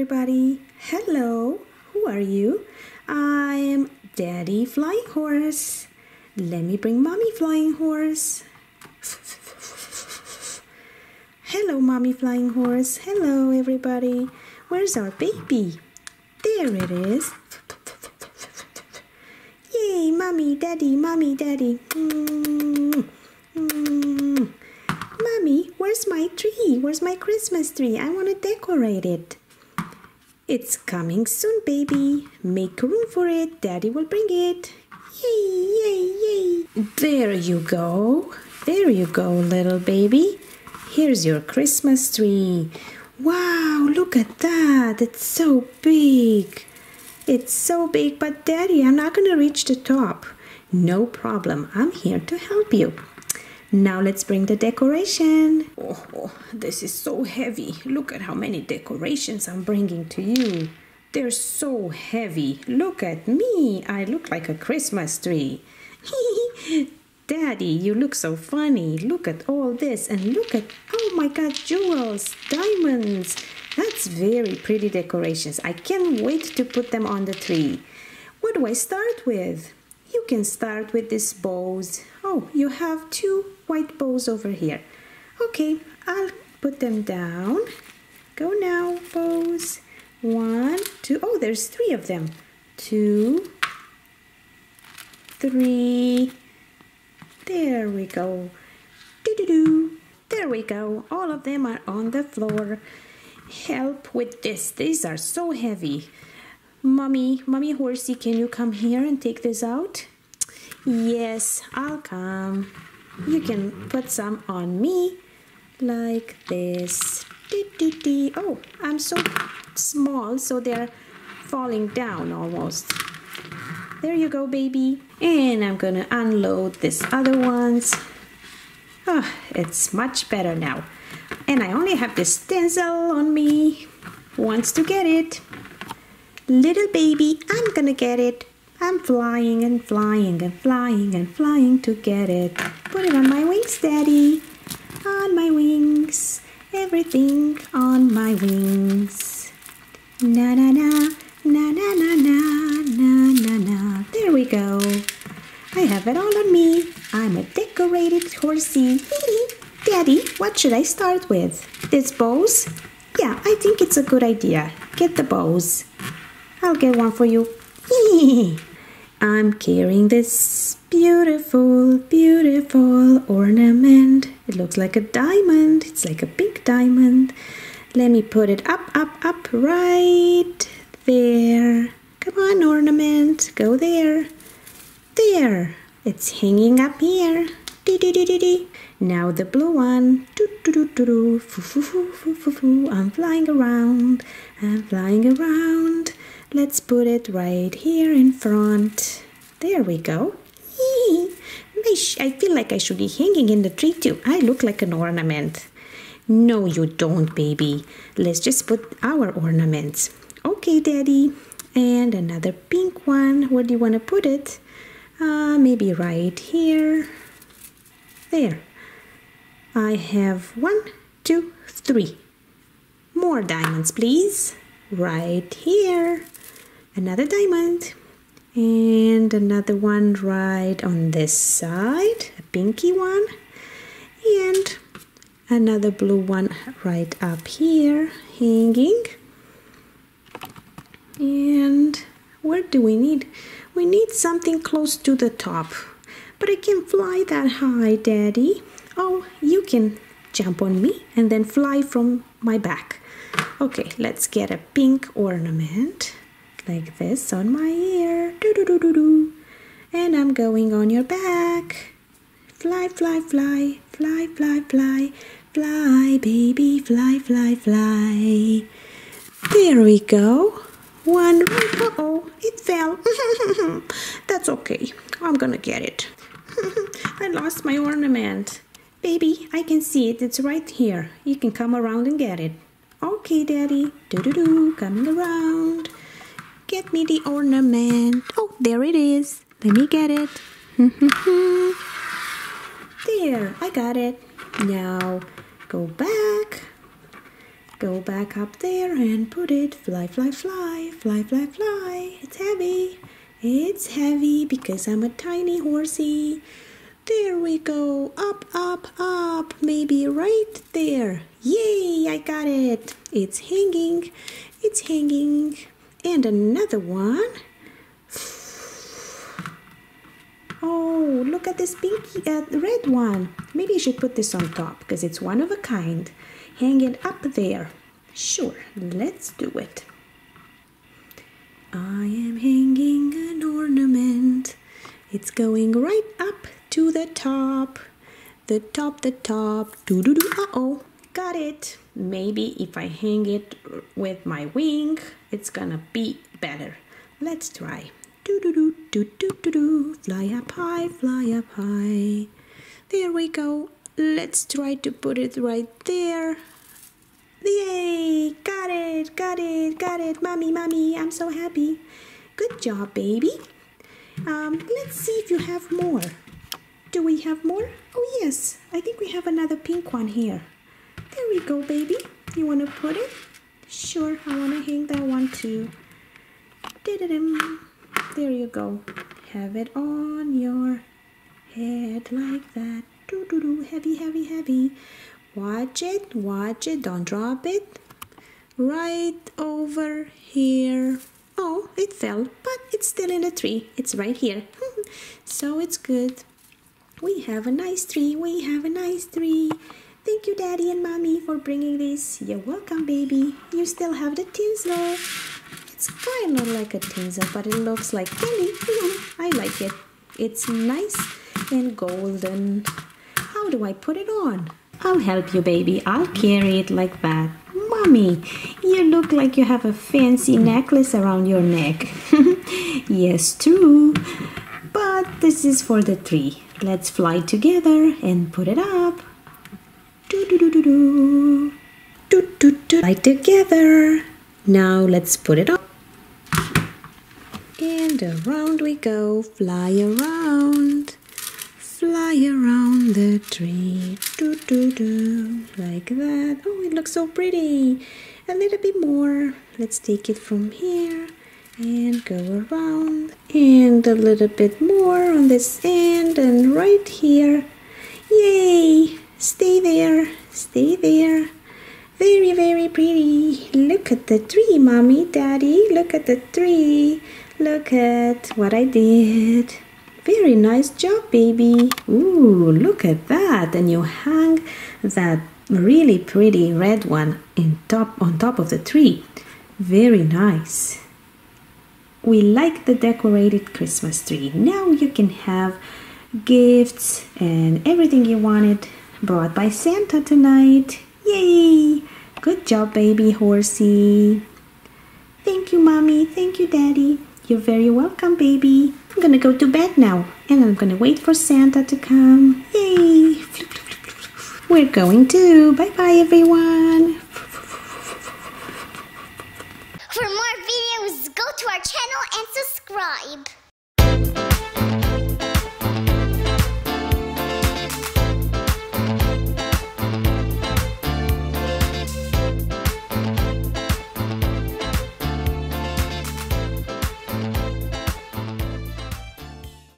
everybody. Hello. Who are you? I'm Daddy Flying Horse. Let me bring Mommy Flying Horse. Hello, Mommy Flying Horse. Hello, everybody. Where's our baby? There it is. Yay, Mommy, Daddy, Mommy, Daddy. Mm, mm. Mommy, where's my tree? Where's my Christmas tree? I want to decorate it. It's coming soon, baby. Make room for it. Daddy will bring it. Yay, yay, yay. There you go. There you go, little baby. Here's your Christmas tree. Wow, look at that. It's so big. It's so big, but Daddy, I'm not going to reach the top. No problem. I'm here to help you. Now let's bring the decoration. Oh, oh, this is so heavy. Look at how many decorations I'm bringing to you. They're so heavy. Look at me. I look like a Christmas tree. Daddy, you look so funny. Look at all this and look at, oh my god, jewels, diamonds. That's very pretty decorations. I can't wait to put them on the tree. What do I start with? You can start with these bows. Oh, you have two white bows over here. Okay, I'll put them down. Go now, bows. One, two. Oh, there's three of them. Two, three. There we go. Do do do. There we go. All of them are on the floor. Help with this. These are so heavy. Mommy, Mommy Horsey, can you come here and take this out? Yes, I'll come. You can put some on me like this. Oh, I'm so small, so they're falling down almost. There you go, baby. And I'm gonna unload these other ones. Oh, it's much better now. And I only have this tinsel on me. Wants to get it. Little baby, I'm gonna get it. I'm flying and flying and flying and flying to get it. Put it on my wings, Daddy. On my wings. Everything on my wings. Na na na, na na na na, na na na. There we go. I have it all on me. I'm a decorated horsey. Daddy, what should I start with? These bows? Yeah, I think it's a good idea. Get the bows. I'll get one for you. I'm carrying this beautiful, beautiful ornament. It looks like a diamond. It's like a big diamond. Let me put it up, up, up, right there. Come on, ornament. Go there. There. It's hanging up here. Now the blue one. I'm flying around. I'm flying around. Let's put it right here in front. There we go. I feel like I should be hanging in the tree too. I look like an ornament. No, you don't, baby. Let's just put our ornaments. Okay, Daddy. And another pink one. Where do you want to put it? Uh, maybe right here. There. I have one, two, three. More diamonds, please. Right here another diamond and another one right on this side a pinky one and another blue one right up here hanging and where do we need we need something close to the top but I can fly that high daddy oh you can jump on me and then fly from my back okay let's get a pink ornament like this on my ear. Do do do do do. And I'm going on your back. Fly, fly, fly, fly, fly, fly, fly, baby, fly, fly, fly. There we go. One. Uh oh, it fell. That's okay. I'm gonna get it. I lost my ornament. Baby, I can see it. It's right here. You can come around and get it. Okay, Daddy. Do do do. Coming around. Get me the ornament. Oh, there it is. Let me get it. there, I got it. Now go back. Go back up there and put it. Fly, fly, fly, fly, fly, fly. It's heavy. It's heavy because I'm a tiny horsey. There we go. Up, up, up. Maybe right there. Yay, I got it. It's hanging. It's hanging. And another one. Oh, look at this pinky, uh, red one. Maybe I should put this on top because it's one of a kind. Hang it up there. Sure, let's do it. I am hanging an ornament. It's going right up to the top. The top, the top. Doo doo doo. Uh oh, got it. Maybe if I hang it with my wing, it's gonna be better. Let's try. Do do do do do do do. Fly up high, fly up high. There we go. Let's try to put it right there. Yay! Got it, got it, got it. Mommy, mommy, I'm so happy. Good job, baby. Um, let's see if you have more. Do we have more? Oh, yes. I think we have another pink one here. There we go, baby. You want to put it? Sure, I want to hang that one too. There you go. Have it on your head like that. Do do do. Heavy, heavy, heavy. Watch it, watch it. Don't drop it. Right over here. Oh, it fell, but it's still in the tree. It's right here. so it's good. We have a nice tree. We have a nice tree. Thank you, Daddy and Mommy, for bringing this. You're welcome, baby. You still have the tinsel. It's kind of like a tinsel, but it looks like candy. I like it. It's nice and golden. How do I put it on? I'll help you, baby. I'll carry it like that. Mommy, you look like you have a fancy necklace around your neck. yes, true. But this is for the tree. Let's fly together and put it up. Do do do do do. Do do do. Fly together. Now let's put it up. And around we go, fly around, fly around the tree, do do do, like that. Oh, it looks so pretty. A little bit more. Let's take it from here and go around, and a little bit more on this end and right here. Yay! Stay there, stay there. Very, very pretty. Look at the tree, mommy, daddy. Look at the tree. Look at what I did. Very nice job, baby. Ooh, look at that. And you hang that really pretty red one in top on top of the tree. Very nice. We like the decorated Christmas tree. Now you can have gifts and everything you wanted brought by Santa tonight. Yay! Good job, baby horsey. Thank you, mommy. Thank you, daddy. You're very welcome, baby. I'm gonna go to bed now and I'm gonna wait for Santa to come. Yay! We're going to. Bye bye, everyone. For more videos, go to our channel and subscribe.